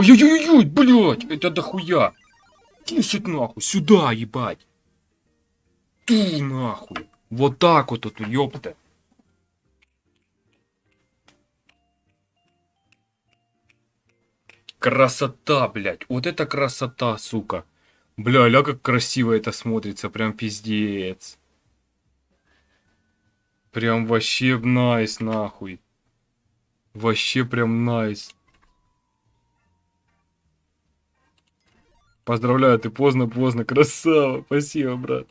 Ой-ой-ой, блядь, это дохуя. Десять нахуй, сюда, ебать. Ту нахуй. Вот так вот тут, ёпта. Красота, блядь. Вот это красота, сука. Бля, ля, как красиво это смотрится. Прям пиздец. Прям вообще найс, нахуй. Вообще прям найс. Поздравляю, ты поздно-поздно. Красава. Спасибо, брат.